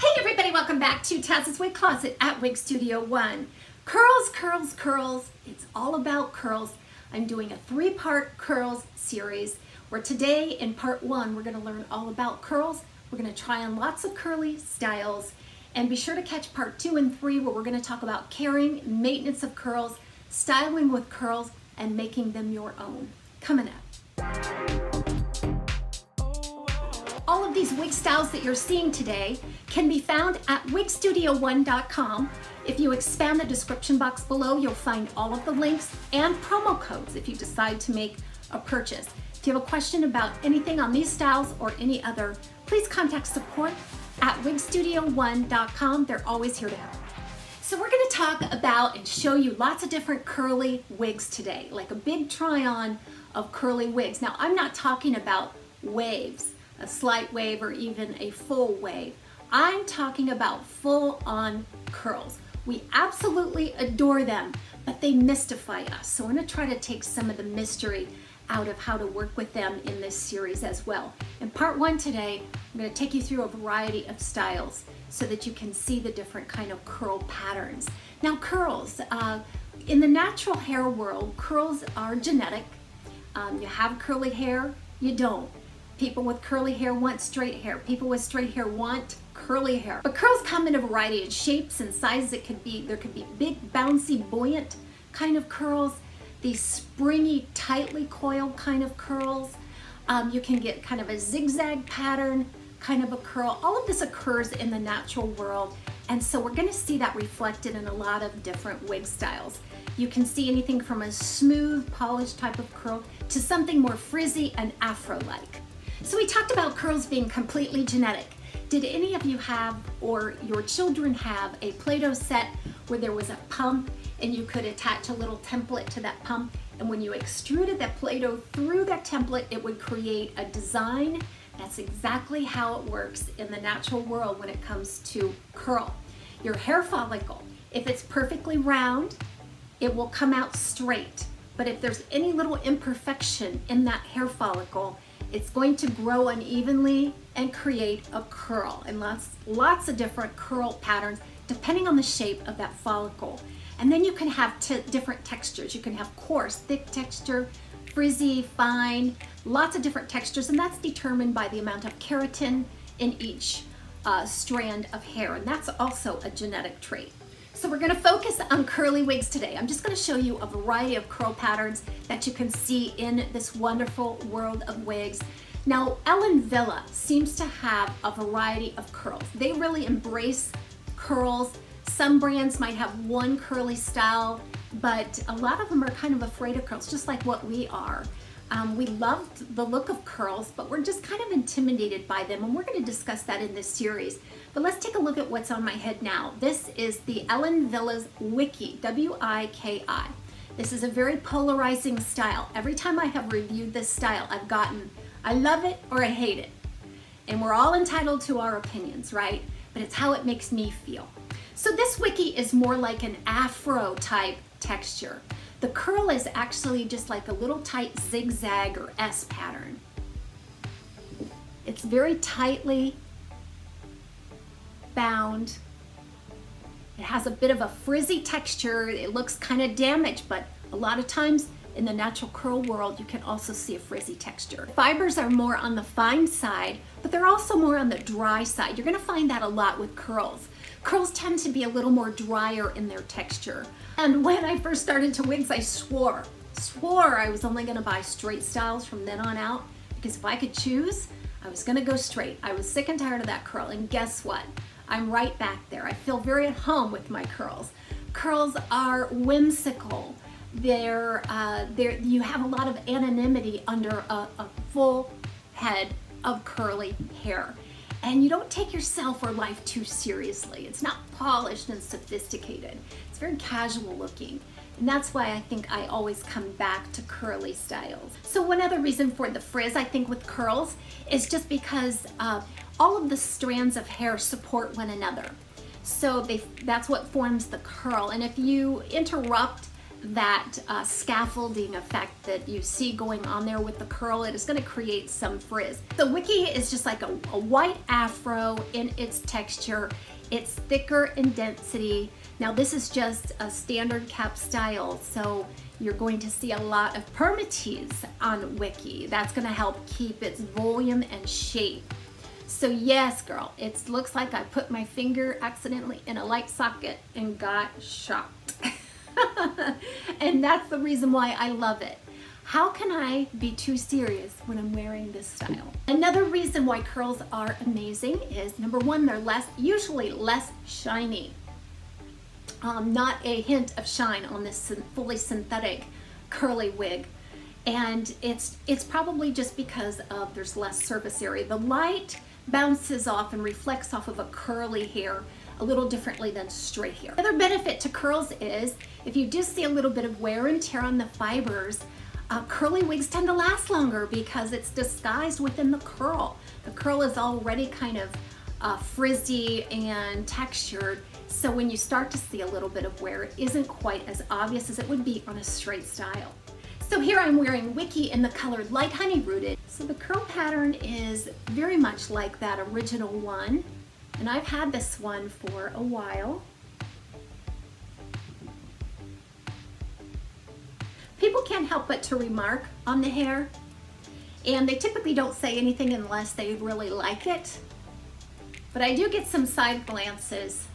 Hey everybody, welcome back to Taz's Wig Closet at Wig Studio One. Curls, curls, curls. It's all about curls. I'm doing a three-part curls series where today in part one, we're gonna learn all about curls. We're gonna try on lots of curly styles and be sure to catch part two and three where we're gonna talk about caring, maintenance of curls, styling with curls, and making them your own. Coming up. Of these wig styles that you're seeing today can be found at wigstudio1.com. If you expand the description box below, you'll find all of the links and promo codes if you decide to make a purchase. If you have a question about anything on these styles or any other, please contact support at wigstudio1.com. They're always here to help. So we're gonna talk about and show you lots of different curly wigs today, like a big try on of curly wigs. Now, I'm not talking about waves a slight wave, or even a full wave. I'm talking about full on curls. We absolutely adore them, but they mystify us. So I'm gonna try to take some of the mystery out of how to work with them in this series as well. In part one today, I'm gonna take you through a variety of styles so that you can see the different kind of curl patterns. Now curls, uh, in the natural hair world, curls are genetic. Um, you have curly hair, you don't. People with curly hair want straight hair. People with straight hair want curly hair. But curls come in a variety of shapes and sizes. It could be, there could be big, bouncy, buoyant kind of curls, these springy, tightly coiled kind of curls. Um, you can get kind of a zigzag pattern, kind of a curl. All of this occurs in the natural world. And so we're gonna see that reflected in a lot of different wig styles. You can see anything from a smooth, polished type of curl to something more frizzy and afro-like. So we talked about curls being completely genetic. Did any of you have or your children have a Play-Doh set where there was a pump and you could attach a little template to that pump and when you extruded that Play-Doh through that template it would create a design? That's exactly how it works in the natural world when it comes to curl. Your hair follicle, if it's perfectly round, it will come out straight. But if there's any little imperfection in that hair follicle, it's going to grow unevenly and create a curl and lots, lots of different curl patterns depending on the shape of that follicle. And then you can have different textures. You can have coarse, thick texture, frizzy, fine, lots of different textures, and that's determined by the amount of keratin in each uh, strand of hair, and that's also a genetic trait. So we're gonna focus on curly wigs today. I'm just gonna show you a variety of curl patterns that you can see in this wonderful world of wigs. Now, Ellen Wille seems to have a variety of curls. They really embrace curls. Some brands might have one curly style, but a lot of them are kind of afraid of curls, just like what we are. Um, we loved the look of curls, but we're just kind of intimidated by them, and we're going to discuss that in this series. But let's take a look at what's on my head now. This is the Ellen Wille's Wiki, W-I-K-I. This is a very polarizing style. Every time I have reviewed this style, I've gotten, I love it or I hate it. And we're all entitled to our opinions, right? But it's how it makes me feel. So this wiki is more like an afro type texture. The curl is actually just like a little tight zigzag or S pattern. It's very tightly bound. It has a bit of a frizzy texture. It looks kind of damaged, but a lot of times in the natural curl world, you can also see a frizzy texture. Fibers are more on the fine side, but they're also more on the dry side. You're gonna find that a lot with curls. Curls tend to be a little more drier in their texture. And when I first started to wigs, I swore, swore I was only gonna buy straight styles from then on out because if I could choose, I was gonna go straight. I was sick and tired of that curl and guess what? I'm right back there. I feel very at home with my curls. Curls are whimsical. They're, uh, they're, you have a lot of anonymity under a, a full head of curly hair and you don't take yourself or life too seriously. It's not polished and sophisticated. It's very casual looking. And that's why I think I always come back to curly styles. So one other reason for the frizz, I think with curls, is just because uh, all of the strands of hair support one another. So they, that's what forms the curl. And if you interrupt that uh, scaffolding effect that you see going on there with the curl. It is gonna create some frizz. The Wiki is just like a, a white afro in its texture. It's thicker in density. Now this is just a standard cap style, so you're going to see a lot of permatease on Wiki. That's gonna help keep its volume and shape. So yes, girl, it looks like I put my finger accidentally in a light socket and got shocked. and that's the reason why I love it. How can I be too serious when I'm wearing this style? Another reason why curls are amazing is number one, they're less, usually less shiny. Um, not a hint of shine on this fully synthetic curly wig. And it's, it's probably just because of there's less surface area. The light bounces off and reflects off of a curly hair a little differently than straight hair. Another benefit to curls is if you do see a little bit of wear and tear on the fibers, uh, curly wigs tend to last longer because it's disguised within the curl. The curl is already kind of uh, frizzy and textured. So when you start to see a little bit of wear, it isn't quite as obvious as it would be on a straight style. So here I'm wearing Wiki in the color Light Honey Rooted. So the curl pattern is very much like that original one. And I've had this one for a while. People can't help but to remark on the hair. And they typically don't say anything unless they really like it. But I do get some side glances.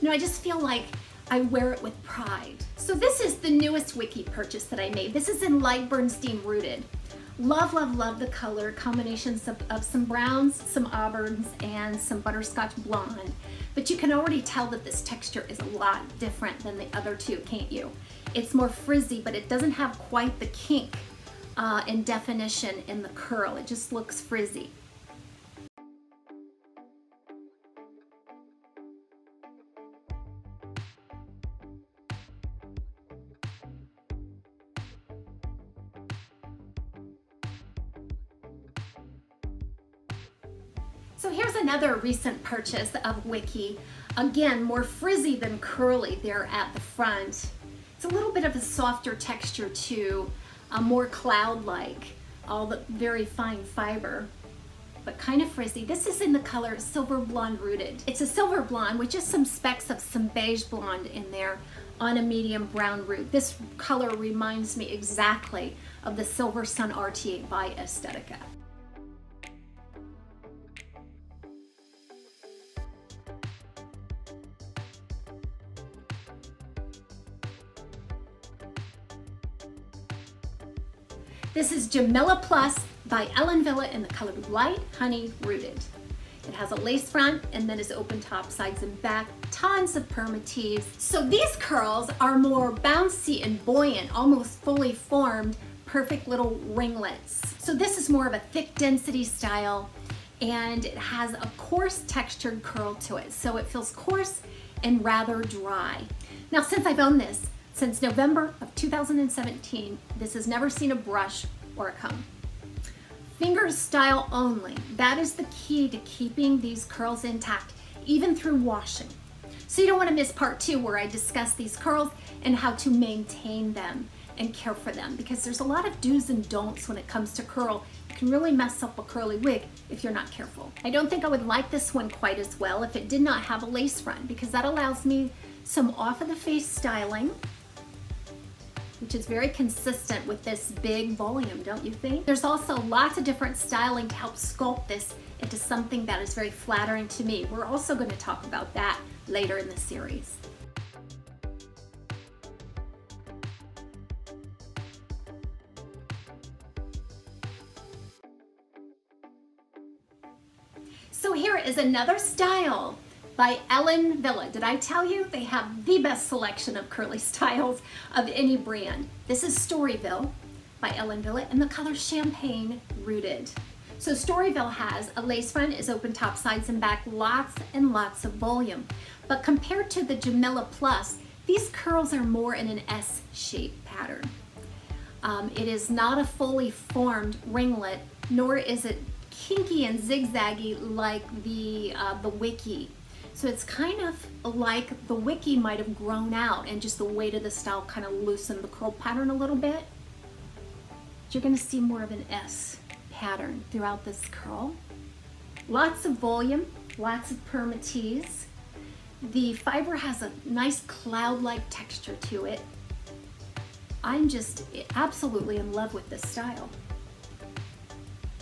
You know, I just feel like I wear it with pride. So this is the newest Wiki purchase that I made. This is in light Bernstein Rooted. Love, love, love the color combinations of, of some browns, some auburns, and some butterscotch blonde. But you can already tell that this texture is a lot different than the other two, can't you? It's more frizzy, but it doesn't have quite the kink uh, and definition in the curl. It just looks frizzy. Another recent purchase of Wiki. Again, more frizzy than curly there at the front. It's a little bit of a softer texture too, a more cloud-like, all the very fine fiber, but kind of frizzy. This is in the color Silver Blonde Rooted. It's a silver blonde with just some specks of some beige blonde in there on a medium brown root. This color reminds me exactly of the Silver Sun RT by Estetica. This is Jamila Plus by Ellen Wille in the color Light Honey Rooted. It has a lace front and then is open top, sides and back, tons of permatease. So these curls are more bouncy and buoyant, almost fully formed, perfect little ringlets. So this is more of a thick density style and it has a coarse textured curl to it. So it feels coarse and rather dry. Now since I've owned this, since November of 2017, this has never seen a brush or a comb. Finger style only. That is the key to keeping these curls intact, even through washing. So you don't want to miss part two where I discuss these curls and how to maintain them and care for them because there's a lot of do's and don'ts when it comes to curl. You can really mess up a curly wig if you're not careful. I don't think I would like this one quite as well if it did not have a lace front because that allows me some off of the face styling which is very consistent with this big volume, don't you think? There's also lots of different styling to help sculpt this into something that is very flattering to me. We're also going to talk about that later in the series. So here is another style by Ellen Wille. Did I tell you they have the best selection of curly styles of any brand? This is Storyville by Ellen Wille and the color Champagne Rooted. So Storyville has a lace front, is open top, sides and back, lots and lots of volume. But compared to the Jamila Plus, these curls are more in an S-shaped pattern. Um, it is not a fully formed ringlet, nor is it kinky and zigzaggy like the, uh, the Wiki So it's kind of like the wiki might have grown out and just the weight of the style kind of loosened the curl pattern a little bit. You're gonna see more of an S pattern throughout this curl. Lots of volume, lots of permatease. The fiber has a nice cloud-like texture to it. I'm just absolutely in love with this style.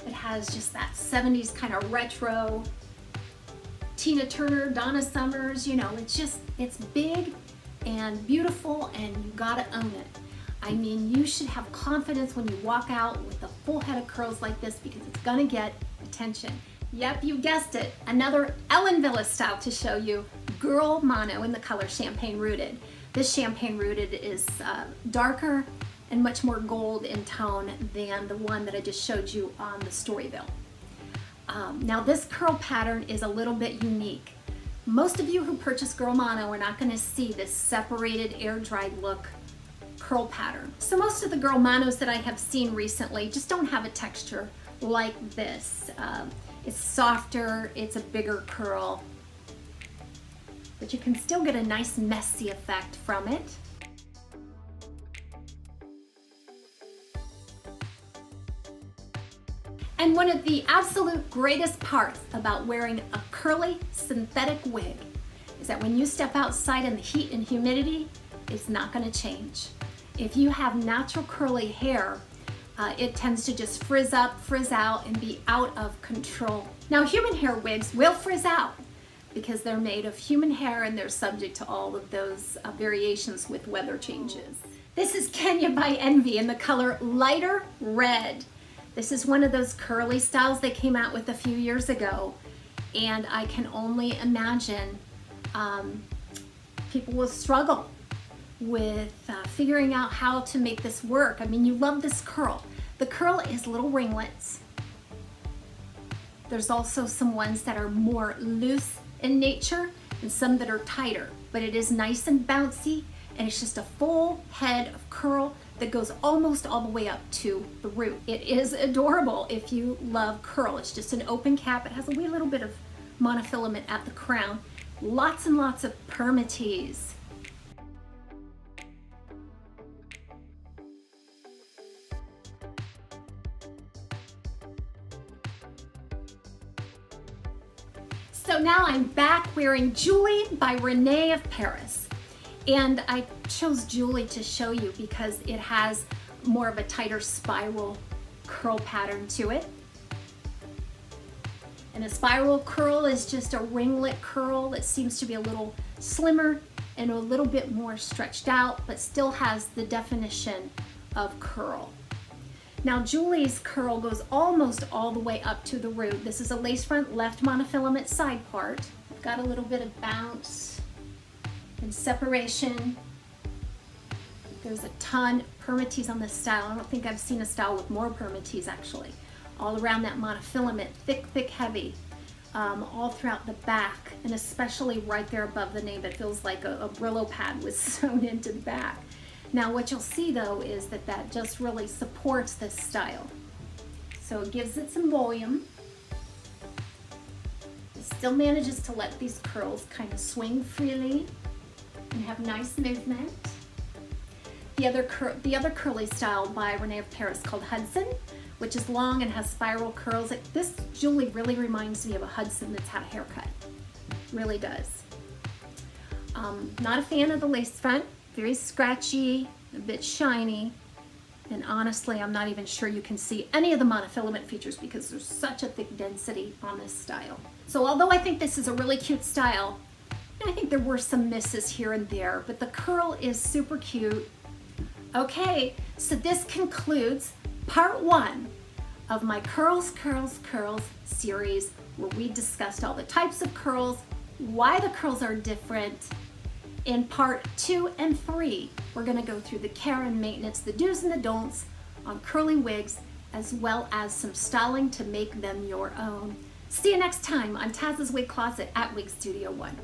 It has just that 70s kind of retro Tina Turner, Donna Summers, you know, it's just, it's big and beautiful and you gotta own it. I mean, you should have confidence when you walk out with a full head of curls like this because it's gonna get attention. Yep, you guessed it. Another Ellen Wille style to show you. Girl Mono in the color Champagne Rooted. This Champagne Rooted is uh, darker and much more gold in tone than the one that I just showed you on the Storyville. Um, now this curl pattern is a little bit unique. Most of you who purchase Girl Mono are not going to see this separated air dried look curl pattern. So most of the Girl Monos that I have seen recently just don't have a texture like this. Um, it's softer, it's a bigger curl, but you can still get a nice messy effect from it. And one of the absolute greatest parts about wearing a curly synthetic wig is that when you step outside in the heat and humidity, it's not gonna change. If you have natural curly hair, uh, it tends to just frizz up, frizz out, and be out of control. Now human hair wigs will frizz out because they're made of human hair and they're subject to all of those uh, variations with weather changes. This is Kenya by Envy in the color lighter red. This is one of those curly styles they came out with a few years ago. And I can only imagine um, people will struggle with uh, figuring out how to make this work. I mean, you love this curl. The curl is little ringlets. There's also some ones that are more loose in nature and some that are tighter, but it is nice and bouncy and it's just a full head of curl that goes almost all the way up to the root. It is adorable if you love curl. It's just an open cap. It has a wee little bit of monofilament at the crown. Lots and lots of permatease. So now I'm back wearing Julie by Rene of Paris. And I chose Julie to show you because it has more of a tighter spiral curl pattern to it. And a spiral curl is just a ringlet curl that seems to be a little slimmer and a little bit more stretched out, but still has the definition of curl. Now Julie's curl goes almost all the way up to the root. This is a lace front left monofilament side part. I've got a little bit of bounce and separation. There's a ton permatease on this style. I don't think I've seen a style with more permatease actually. All around that monofilament, thick, thick, heavy. Um, all throughout the back and especially right there above the name. It feels like a, a Brillo pad was sewn into the back. Now what you'll see though is that that just really supports this style. So it gives it some volume. It still manages to let these curls kind of swing freely and have nice movement. The other, the other curly style by Rene of Paris called Hudson, which is long and has spiral curls. This Julie really reminds me of a Hudson that's had a haircut. Really does. Um, not a fan of the lace front. Very scratchy, a bit shiny. And honestly, I'm not even sure you can see any of the monofilament features because there's such a thick density on this style. So although I think this is a really cute style, I think there were some misses here and there, but the curl is super cute. Okay, so this concludes part one of my Curls, Curls, Curls series where we discussed all the types of curls, why the curls are different. In part two and three, we're gonna go through the care and maintenance, the do's and the don'ts on curly wigs, as well as some styling to make them your own. See you next time on Taz's Wig Closet at Wig Studio One.